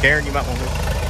Karen, you might want to.